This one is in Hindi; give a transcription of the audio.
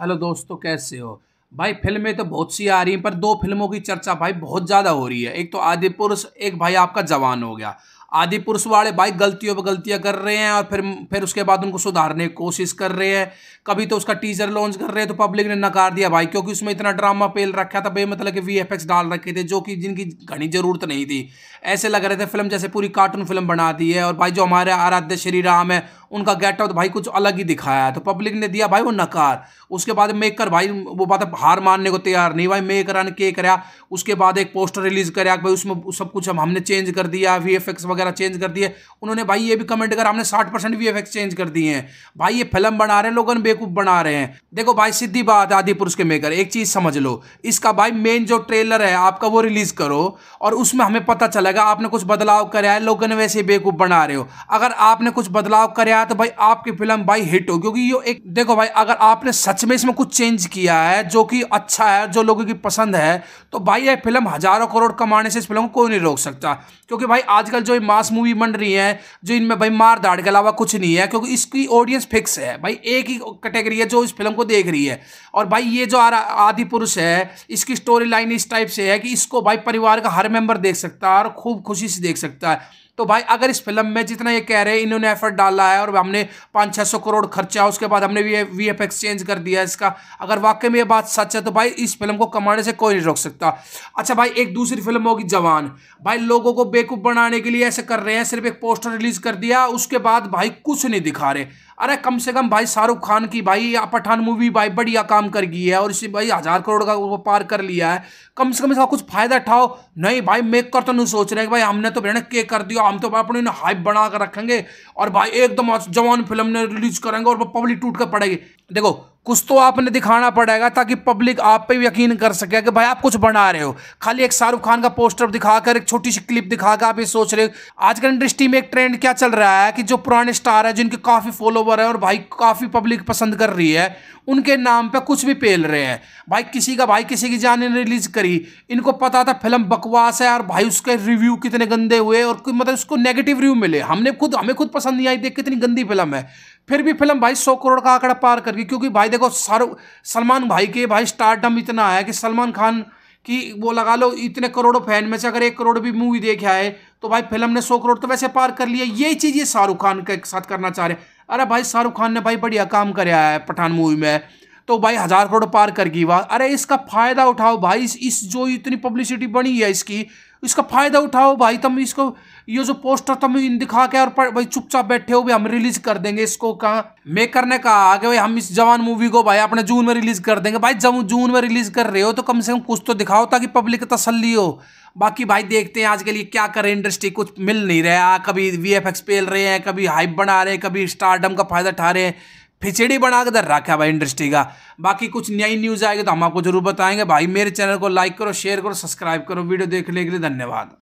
हेलो दोस्तों, कैसे हो? भाई, फ़िल्में तो बहुत सी आ रही हैं, पर दो फ़िल्मों की चर्चा भाई बहुत ज़्यादा हो रही है। एक तो आदि पुरुष, एक भाई आपका जवान हो गया। आदि पुरुष वाले भाई गलतियों पर गलतियाँ कर रहे हैं और फिर फिर उसके बाद उनको सुधारने की कोशिश कर रहे हैं। कभी तो उसका टीजर लॉन्च कर रहे हैं तो पब्लिक ने नकार दिया भाई, क्योंकि उसमें इतना ड्रामा पेल रखा था भाई मतलब कि वी डाल रखे थे, जो कि जिनकी घनी ज़रूरत नहीं थी। ऐसे लग रहे थे फ़िल्म जैसे पूरी कार्टून फ़िल्म बना दी है और भाई जो हमारे आराध्य श्री राम है उनका गेट आउट भाई कुछ अलग ही दिखाया तो पब्लिक ने दिया, भाई वो नकार। उसके बाद मेकर भाई वो बात हार मानने को तैयार नहीं। भाई मेकर ने के कराया उसके बाद एक पोस्टर रिलीज़ कराया भाई उसमें सब कुछ हम हमने चेंज कर दिया वीएफएक्स वगैरह चेंज कर दिए। उन्होंने भाई ये भी कमेंट करा, हमने साठ परसेंट वी चेंज कर दिए हैं। भाई ये फ़िल्म बना रहे हैं, लोगों बेवकूफ़ बना रहे हैं। देखो भाई, सीधी बात आदि पुरुष के मेकर एक चीज़ समझ लो। इसका भाई मेन जो ट्रेलर है, आपका वो रिलीज़ करो और उसमें हमें पता चलेगा, आपने कुछ बदलाव कराया, लोगों ने वैसे बेवकूफ़ बना रहे हो। अगर आपने कुछ बदलाव कराया तो भाई आपकी फ़िल्म भाई हिट हो क्योंकि ये एक, देखो भाई, अगर आपने सच में इसमें कुछ चेंज किया है, जो कि अच्छा है, जो लोगों की पसंद है तो भाई ये फ़िल्म हज़ारों करोड़ कमाने से इस फ़िल्म को कोई नहीं रोक सकता। क्योंकि भाई आजकल जो मास मूवी बन रही है, जो इनमें भाई मार दाड़ के अलावा कुछ नहीं है, क्योंकि इसकी ऑडियंस फिक्स है। भाई एक ही कैटेगरी है जो इस फ़िल्म को देख रही है। और भाई ये जो आदि पुरुष है, इसकी स्टोरी लाइन इस टाइप से है कि इसको भाई परिवार का हर मेंबर देख सकता है और खूब खुशी से देख सकता है। तो भाई, अगर इस फ़िल्म में जितना ये कह रहे हैं, इन्होंने एफर्ट डाला है और हमने पाँच छः सौ करोड़ खर्चा उसके बाद हमने वी वी एफ़ एक्सचेंज कर दिया इसका, अगर वाकई में ये बात सच है तो भाई, इस फ़िल्म को कमाने से कोई नहीं रोक सकता। अच्छा भाई, एक दूसरी फ़िल्म होगी जवान। भाई, लोगों को बेकूफ़ बनाने के लिए ऐसे कर रहे हैं, सिर्फ़ एक पोस्टर रिलीज़ कर दिया, उसके बाद भाई कुछ नहीं दिखा रहे। अरे कम से कम भाई शाहरुख खान की भाई पठान मूवी भाई बढ़िया काम कर गई है और इसे भाई हज़ार करोड़ का वो पार कर लिया है। कम से कम इसका कुछ फ़ायदा उठाओ। नहीं भाई मेक कर तो नहीं सोच रहे कि भाई हमने तो भेड़ के कर दिया, हम तो भाई अपने हाइप बना कर रखेंगे और भाई एकदम जवान फ़िल्म ने रिलीज़ करेंगे और पब्लिक टूट कर पड़ेगी। देखो कुछ तो आपने दिखाना पड़ेगा ताकि पब्लिक आप पे यकीन कर सके कि भाई आप कुछ बना रहे हो। खाली एक शाहरुख खान का पोस्टर दिखाकर, एक छोटी सी क्लिप दिखाकर आप ये सोच रहे हो, आजकल इंडस्ट्री में एक ट्रेंड क्या चल रहा है कि जो पुराने स्टार है, जिनके काफ़ी फॉलोवर है और भाई काफ़ी पब्लिक पसंद कर रही है, उनके नाम पर कुछ भी पेल रहे हैं। भाई किसी का, भाई किसी की जान ने रिलीज़ करी। इनको पता था फ़िल्म बकवास है और भाई उसके रिव्यू कितने गंदे हुए और मतलब उसको नेगेटिव रिव्यू मिले। हमने खुद, हमें खुद पसंद नहीं आई, देख कितनी गंदी फ़िल्म है। फिर भी फ़िल्म भाई सौ करोड़ का आंकड़ा पार कर गई, क्योंकि भाई देखो सलमान भाई के भाई स्टारडम इतना है कि सलमान खान कि वो लगा लो, इतने करोड़ों फ़ैन में से अगर एक करोड़ भी मूवी देखे आए तो भाई फ़िल्म ने सौ करोड़ तो वैसे पार कर लिया। ये चीज़ ये शाहरुख खान के साथ करना चाह रहे हैं। अरे भाई शाहरुख खान ने भाई बढ़िया काम कराया है पठान मूवी में। तो भाई हज़ार करोड़ पार कर गई वाह। अरे इसका फ़ायदा उठाओ भाई इस, जो इतनी पब्लिसिटी बनी है इसकी इसका फ़ायदा उठाओ भाई तुम इसको ये जो पोस्टर तुम दिखा के और भाई चुपचाप बैठे हो भी हम रिलीज़ कर देंगे इसको कहा? मेकर ने कहा कि भाई हम इस जवान मूवी को भाई अपने जून में रिलीज़ कर देंगे। भाई जब जून में रिलीज़ कर रहे हो तो कम से कम कुछ तो दिखाओ ताकि पब्लिक तसल्ली हो। बाकी भाई देखते हैं आज के लिए क्या करें इंडस्ट्री कुछ मिल नहीं रहा। कभी वी एफ़ एक्स पेल रहे हैं कभी हाइप बना रहे हैं कभी स्टारडम का फ़ायदा उठा रहे हैं। खिचड़ी बना के दर रखा है भाई इंडस्ट्री का। बाकी कुछ नई न्यूज़ आएगी तो हम आपको ज़रूर बताएँगे। भाई मेरे चैनल को लाइक करो शेयर करो सब्सक्राइब करो। वीडियो देखने के लिए धन्यवाद।